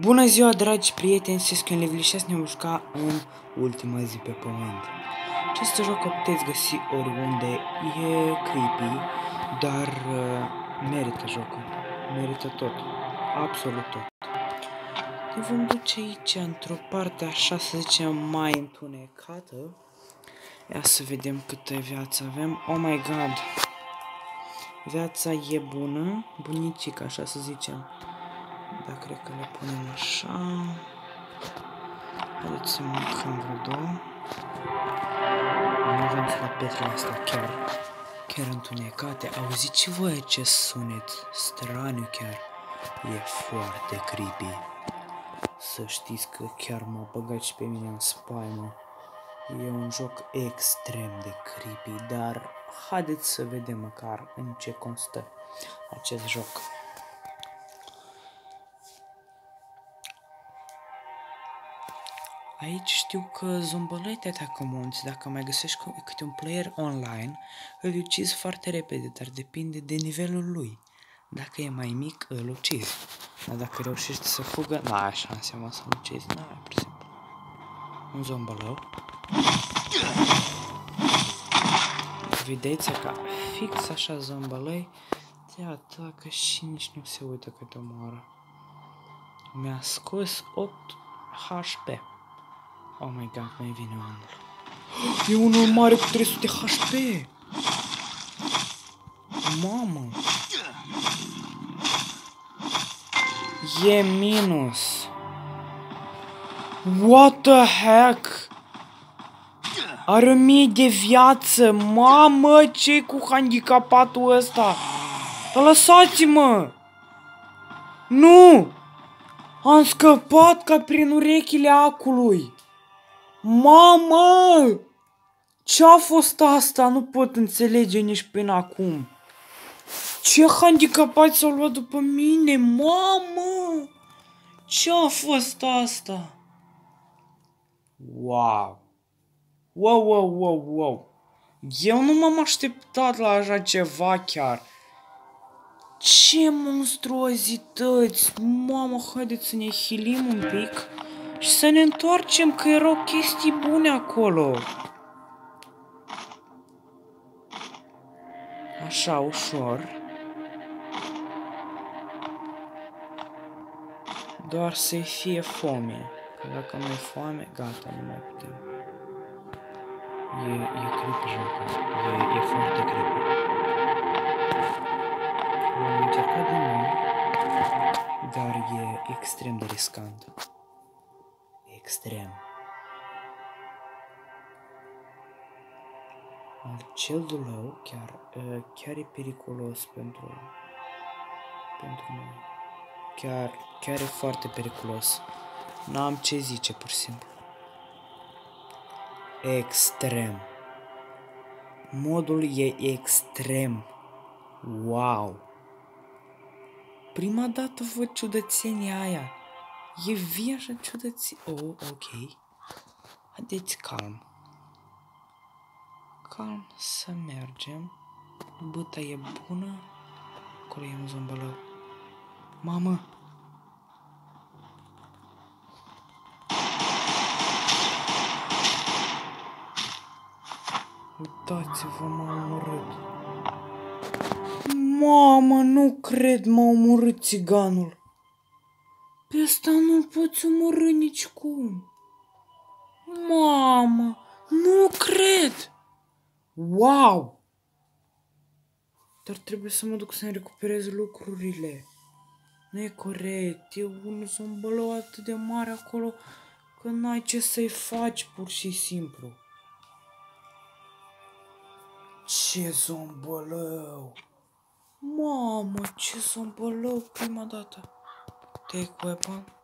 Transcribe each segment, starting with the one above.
Bună ziua, dragi prieteni, Sescu în Level 6 ne juca în ultima zi pe pământ. Acest joc o puteți găsi oriunde, e creepy, dar uh, merită jocul, merită tot, absolut tot. Ne vom duce aici, într-o parte așa, să zicem, mai întunecată. Ia să vedem câtă viață avem. Oh my god! Viața e bună, bunicică, așa să zicem. Da, cred că le punem așa. Haideți să mâncăm vreo două. Nu avem la petrele astea chiar, chiar întunecate. Auziți voi ce sunet straniu chiar. E foarte creepy. Să știți că chiar m-a băgat și pe mine în spaimă. E un joc extrem de creepy, dar haideți să vedem măcar în ce constă acest joc. Aici știu că zombălăi te atacă munți. Dacă mai găsești câte un player online, îl ucizi foarte repede, dar depinde de nivelul lui. Dacă e mai mic, îl ucizi. Dar dacă reușești să fugă, nu ai șanse, mă, să-l ucizi. Nu ai, pur simplu. Un zombălău. Vedeți că fix așa zombălăi te atacă și nici nu se uită că te omoară. Mi-a scos 8 HP. Oh my god, mai vine unul. E unul mare cu 300 HP! Mamă! E minus! What the heck? Are mie de viață! Mamă, ce cu handicapatul ăsta? Lăsați-mă! Nu! Am scăpat ca prin urechile acului! Mamă! Ce-a fost asta? Nu pot înțelege nici până acum. Ce handicapați s-au luat după mine? Mamă! Ce-a fost asta? Wow! Wow, wow, wow, wow! Eu nu m-am așteptat la așa ceva chiar. Ce monstruozități! Mamă, haideți să ne hilim un pic. Și să ne întoarcem că erau chestii bune acolo. Așa, ușor. Doar să-i fie foame. Că dacă nu e foame, gata, nu mai putem. E, e creepy jocul. E, e foarte creepy. Am încercat din nou, dar e extrem de riscant extrem. Cel dulău chiar, ă, chiar e periculos pentru, pentru noi. Chiar, chiar e foarte periculos. N-am ce zice, pur și simplu. Extrem. Modul e extrem. Wow! Prima dată văd ciudățenia aia. E vii așa ciudății. Oh, ok. Haideți calm. Calm să mergem. Băta e bună. Acolo e un zombălău. Mamă! Uitați-vă, m-a omorât. Mamă, nu cred, m-a omorât țiganul. Pe ăsta nu poți omorâ nicicum. Mamă, nu cred! Wow! Dar trebuie să mă duc să-mi recuperez lucrurile. Nu e corect, e un zombălău atât de mare acolo că n-ai ce să-i faci pur și simplu. Ce zombălău! Mamă, ce zombălău prima dată! Take weapon.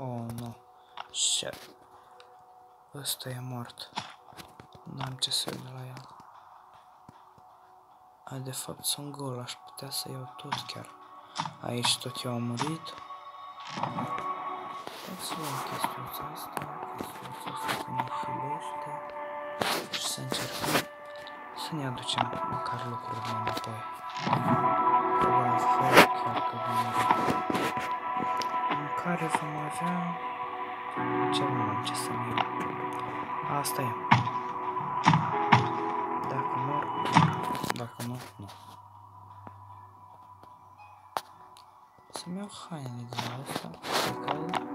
Oh, no. Shit. Ăsta e mort. N-am ce să de la el. A, de fapt sunt gol, aș putea să iau tot chiar. Aici tot eu am murit. Hai să luăm chestiunea asta, chestiunea asta că ne hilește. Și să încercăm să ne aducem măcar lucrurile înapoi. Că la fel chiar că vom care vom avea... Ce nu ce să iau. Asta e. Dacă mor, dacă nu, nu. Să-mi iau haine din asta, pe care...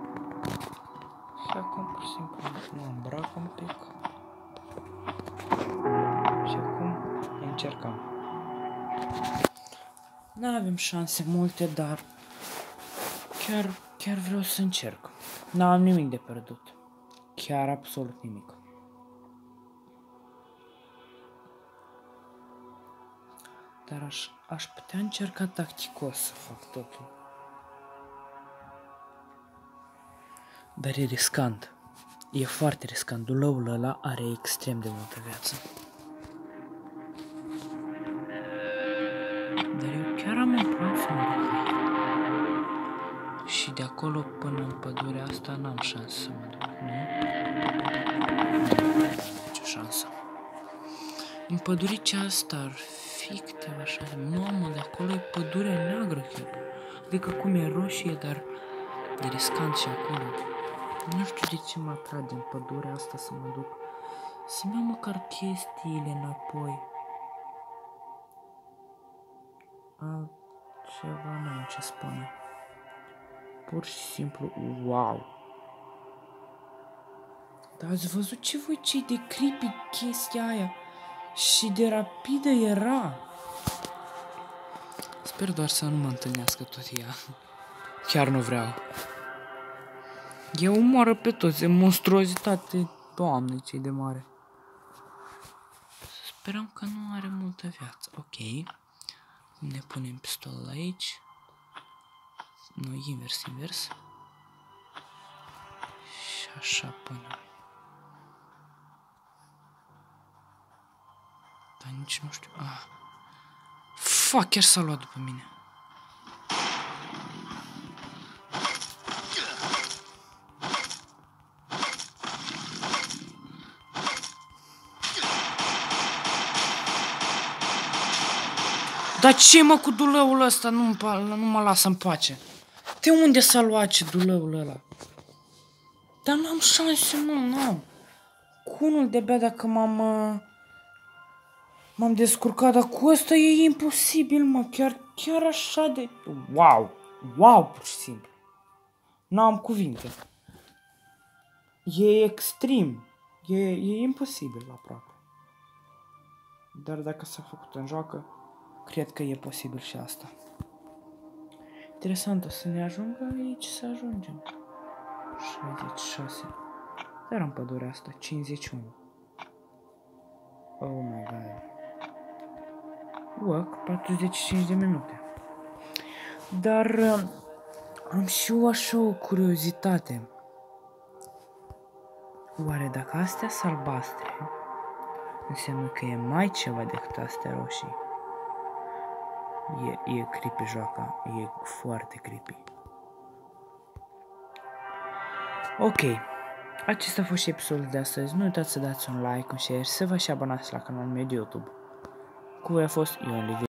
Și acum pur și simplu mă îmbrac un pic. Și acum încercăm. Nu avem șanse multe, dar chiar, chiar vreau să încerc. N-am nimic de pierdut. Chiar absolut nimic. Dar aș, aș putea încerca tacticos să fac totul. Dar e riscant. E foarte riscant. Dulăul ăla are extrem de multă viață. Și de acolo până în pădurea asta n-am șansă să mă duc, nu? Ce șansă. În păduricea asta ar fi câteva așa. Mamă, de acolo e pădurea neagră chiar. Adică cum e roșie, dar e riscant și acolo. Nu știu de ce mă atrage în pădurea asta să mă duc. Să-mi iau măcar chestiile înapoi. Altceva nu am ce spune. Pur și simplu, wow. Dar ați văzut ce voi ce de creepy chestia aia? Și de rapidă era. Sper doar să nu mă întâlnească tot ea. Chiar nu vreau. E omoară pe toți, e monstruozitate. Doamne, ce de mare. Sperăm că nu are multă viață. Ok. Ne punem pistolul aici. Nu, invers, invers. Și așa până. Dar nici nu știu. Ah. Fuck, chiar s-a luat după mine. Dar ce mă cu dulăul ăsta? Nu, nu mă lasă în pace. De unde s-a luat ce dulăul ăla? Dar n-am șanse, mă, n-am. Cu unul de bea dacă m-am... Uh, m-am descurcat, dar cu ăsta e imposibil, mă, chiar, chiar așa de... Wow! Wow, pur și simplu. N-am cuvinte. E extrem. E, e imposibil aproape. Dar dacă s-a făcut în joacă, Cred că e posibil și asta. Interesant, o să ne ajungă aici să ajungem. 66. Dar în pădurea asta, 51. Oh my god. Work, 45 de minute. Dar uh, am și eu așa o curiozitate. Oare dacă astea albastre înseamnă că e mai ceva decât astea roșii? E, e creepy joaca, e foarte creepy. Ok, acesta a fost și episodul de astăzi. Nu uitați să dați un like, un share, să vă și abonați la canalul meu de YouTube. Cu voi a fost Ion Liviu.